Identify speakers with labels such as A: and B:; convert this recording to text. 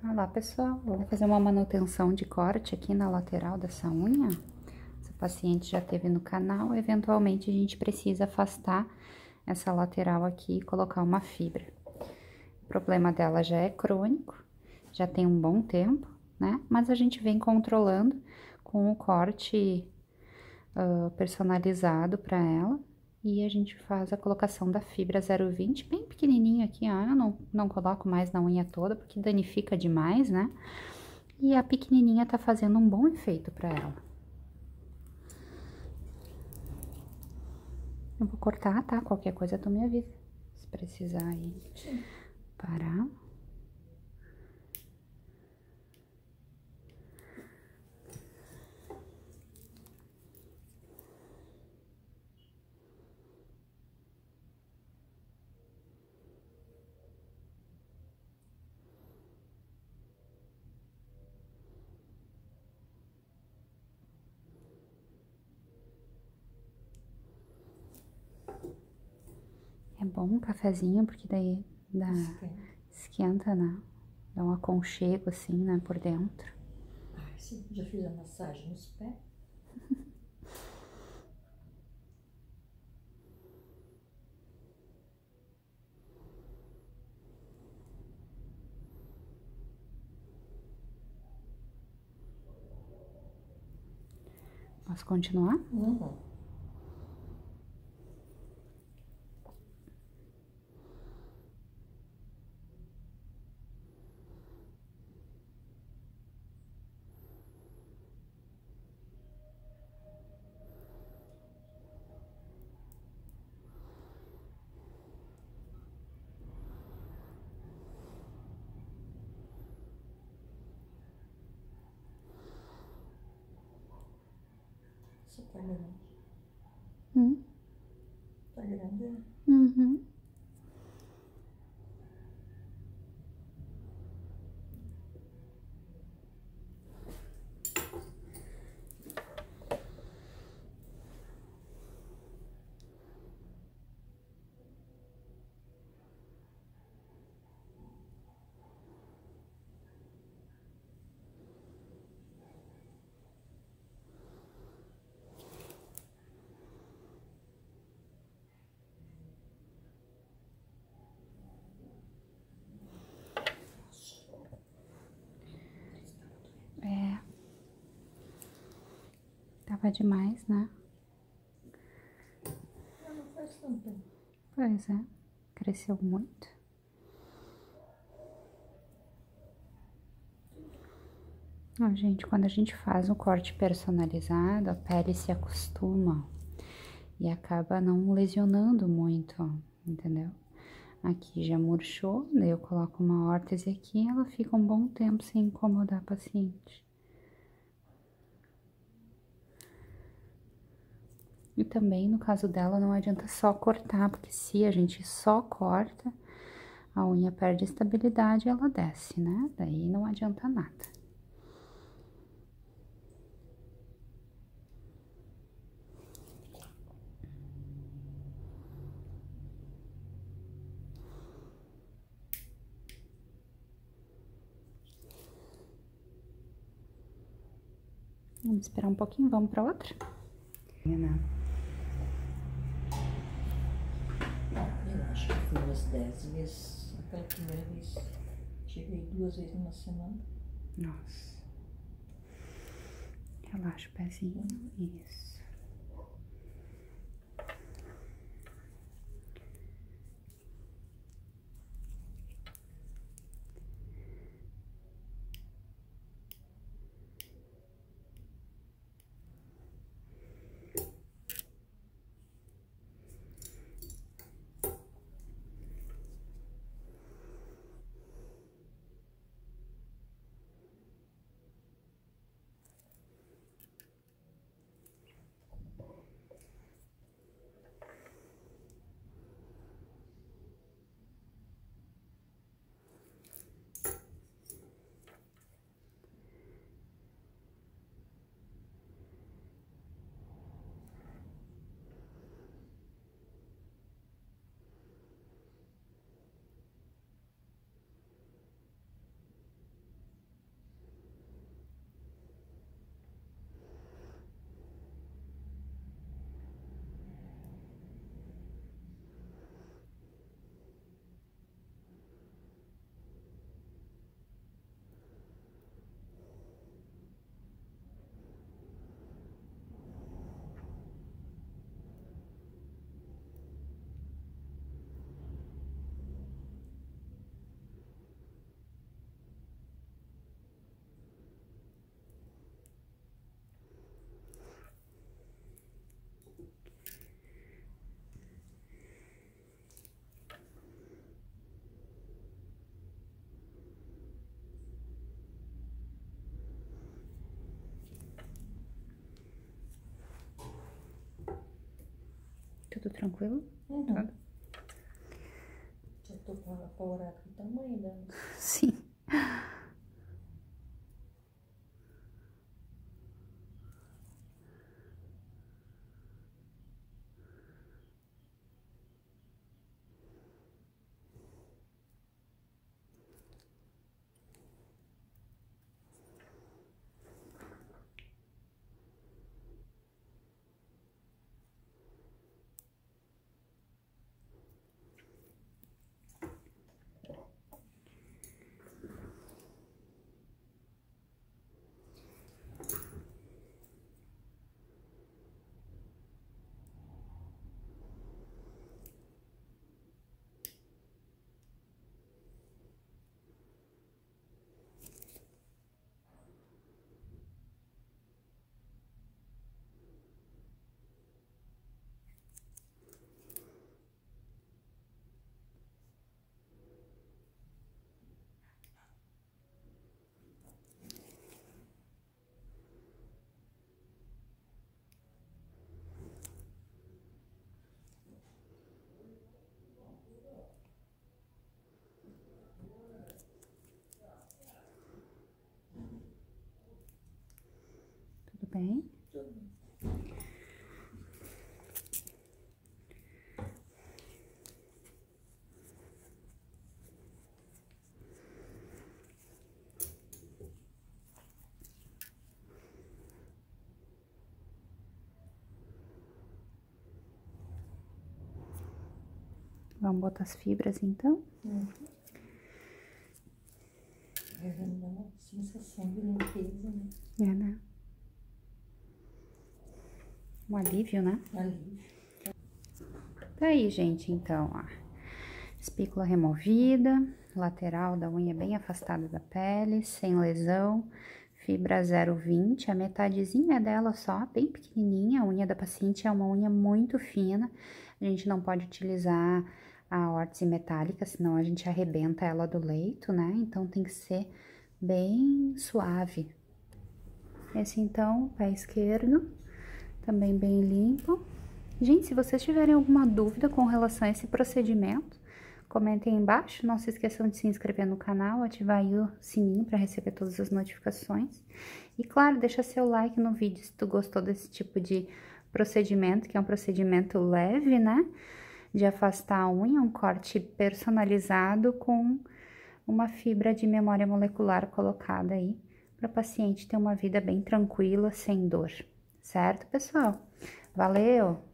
A: Olá pessoal, vamos fazer uma manutenção de corte aqui na lateral dessa unha. Essa paciente já teve no canal, eventualmente a gente precisa afastar essa lateral aqui e colocar uma fibra. O problema dela já é crônico, já tem um bom tempo, né? Mas a gente vem controlando com o corte uh, personalizado para ela e a gente faz a colocação da fibra 0,20, bem pequenininho aqui, ó. Eu não, não coloco mais na unha toda, porque danifica demais, né? E a pequenininha tá fazendo um bom efeito pra ela. Eu vou cortar, tá? Qualquer coisa tu me avisa. Se precisar aí parar. É bom um cafezinho, porque daí dá, esquenta, né? Dá um aconchego assim, né, por dentro.
B: Ai, sim, já fiz a massagem nos pés.
A: Posso continuar?
B: Uhum. Você tá grande.
A: Hum?
B: Tá grande?
A: Uhum. É. Tava demais, né? Pois é. Cresceu muito. Ó, gente, quando a gente faz um corte personalizado, a pele se acostuma e acaba não lesionando muito, entendeu? Aqui já murchou, daí eu coloco uma órtese aqui e ela fica um bom tempo sem incomodar a paciente. E também, no caso dela, não adianta só cortar, porque se a gente só corta, a unha perde estabilidade e ela desce, né? Daí não adianta nada. Vamos esperar um pouquinho, vamos para outra? Né?
B: Eu acho que fui umas 10 vezes. Aquela primeira vez. Cheguei duas vezes numa semana.
A: Nossa. Relaxa o pezinho. Isso. Tudo tranquilo?
B: Uhum. Já tô apavorada com o tamanho dela.
A: Sim. Tudo bem? Vamos botar as fibras então?
B: Uhum. Uma sensação de limpeza, né?
A: É, né? Um alívio, né?
B: Alívio.
A: Tá aí, gente, então, ó. Espícula removida, lateral da unha bem afastada da pele, sem lesão, fibra 0,20, a metadezinha dela só, bem pequenininha, a unha da paciente é uma unha muito fina, a gente não pode utilizar a órtese metálica, senão a gente arrebenta ela do leito, né? Então, tem que ser bem suave. Esse, então, pé esquerdo, também bem limpo. Gente, se vocês tiverem alguma dúvida com relação a esse procedimento, comentem aí embaixo. Não se esqueçam de se inscrever no canal, ativar o sininho para receber todas as notificações. E claro, deixa seu like no vídeo se tu gostou desse tipo de procedimento, que é um procedimento leve, né? De afastar a unha, um corte personalizado com uma fibra de memória molecular colocada aí para o paciente ter uma vida bem tranquila, sem dor. Certo, pessoal? Valeu!